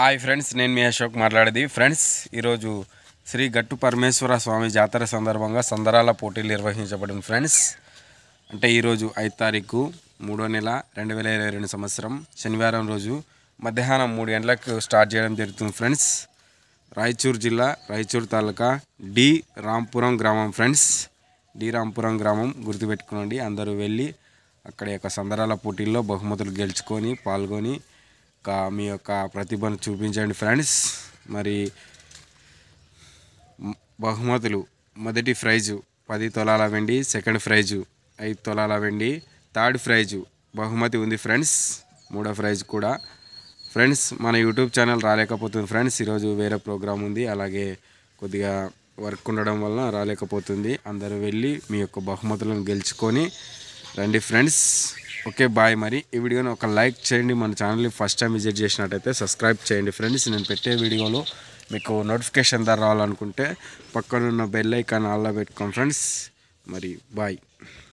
Hi friends నేను మీ అశోక్ మాట్లాడేది. Friends ఈరోజు శ్రీ గట్టు పరమేశ్వర స్వామి జాతర సందర్భంగా సందరాల పోటీలు నిర్వహించబడింది. ఫ్రెండ్స్ అంటే ఈరోజు ఐదు తారీఖు మూడో నెల రెండు వేల ఇరవై రెండు సంవత్సరం శనివారం రోజు మధ్యాహ్నం మూడు గంటలకు స్టార్ట్ చేయడం జరుగుతుంది. ఫ్రెండ్స్ రాయచూరు జిల్లా రాయచూర్ తాలూకా డి రాంపురం గ్రామం. ఫ్రెండ్స్ డి రాంపురం గ్రామం గుర్తుపెట్టుకోండి. అందరూ వెళ్ళి అక్కడ యొక్క సందరాల పోటీల్లో బహుమతులు గెలుచుకొని పాల్గొని ఒక మీ యొక్క ప్రతిభను చూపించండి ఫ్రెండ్స్. మరి బహుమతులు మొదటి ప్రైజు పది తొలాల వెండి సెకండ్ ప్రైజు ఐదు తొలాల వెండి థర్డ్ ప్రైజు బహుమతి ఉంది ఫ్రెండ్స్. మూడో ప్రైజ్ కూడా. ఫ్రెండ్స్ మన యూట్యూబ్ ఛానల్ రాలేకపోతుంది ఫ్రెండ్స్. ఈరోజు వేరే ప్రోగ్రామ్ ఉంది. అలాగే కొద్దిగా వర్క్ ఉండడం వల్ల రాలేకపోతుంది. అందరూ వెళ్ళి మీ యొక్క బహుమతులను గెలుచుకొని రండి ఫ్రెండ్స్. ఓకే బాయ్ మరి. ఈ వీడియోని ఒక లైక్ చేయండి. మన ఛానల్ని ఫస్ట్ టైం విజిట్ చేసినట్టయితే సబ్స్క్రైబ్ చేయండి ఫ్రెండ్స్. నేను పెట్టే వీడియోలో మీకు నోటిఫికేషన్ ధర రావాలనుకుంటే పక్కనున్న బెల్ ఐకాన్ ఆల్లో పెట్టుకోండి ఫ్రెండ్స్. మరి బాయ్.